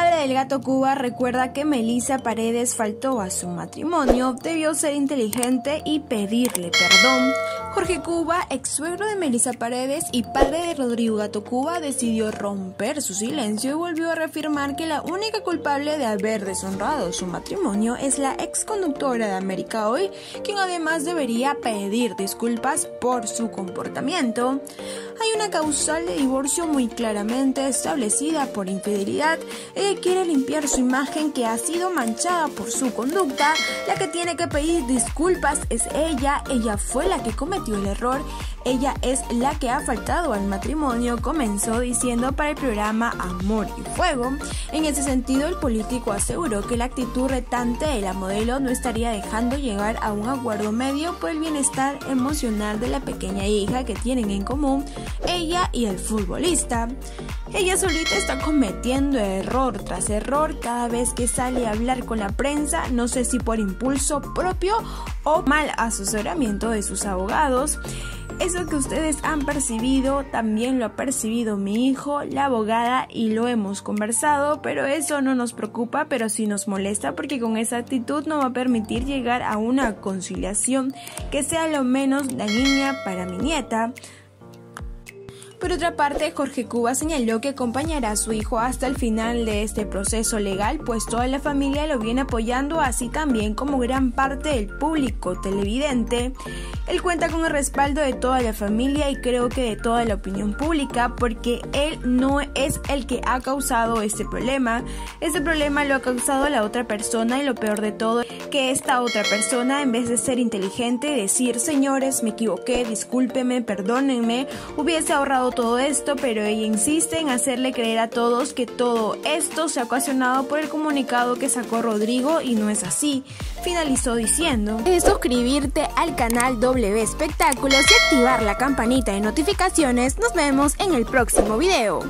del Gato Cuba recuerda que Melissa Paredes faltó a su matrimonio, debió ser inteligente y pedirle perdón. Jorge Cuba, ex suegro de Melissa Paredes y padre de Rodrigo Gato Cuba, decidió romper su silencio y volvió a reafirmar que la única culpable de haber deshonrado su matrimonio es la ex conductora de América Hoy, quien además debería pedir disculpas por su comportamiento. Hay una causal de divorcio muy claramente establecida por infidelidad. Ella quiere limpiar su imagen que ha sido manchada por su conducta. La que tiene que pedir disculpas es ella. Ella fue la que cometió el error. Ella es la que ha faltado al matrimonio, comenzó diciendo para el programa Amor y Fuego. En ese sentido, el político aseguró que la actitud retante de la modelo no estaría dejando llegar a un acuerdo medio por el bienestar emocional de la pequeña hija que tienen en común ella y el futbolista. Ella solita está cometiendo error tras error cada vez que sale a hablar con la prensa, no sé si por impulso propio o mal asesoramiento de sus abogados. Eso que ustedes han percibido también lo ha percibido mi hijo, la abogada, y lo hemos conversado, pero eso no nos preocupa, pero sí nos molesta porque con esa actitud no va a permitir llegar a una conciliación que sea lo menos dañina para mi nieta. Por otra parte, Jorge Cuba señaló que acompañará a su hijo hasta el final de este proceso legal, pues toda la familia lo viene apoyando, así también como gran parte del público televidente. Él cuenta con el respaldo de toda la familia y creo que de toda la opinión pública, porque él no es el que ha causado este problema. Este problema lo ha causado la otra persona y lo peor de todo, que esta otra persona, en vez de ser inteligente y decir, señores, me equivoqué, discúlpeme, perdónenme, hubiese ahorrado todo esto, pero ella insiste en hacerle creer a todos que todo esto se ha ocasionado por el comunicado que sacó Rodrigo y no es así. Finalizó diciendo, es suscribirte al canal W Espectáculos y activar la campanita de notificaciones. Nos vemos en el próximo video.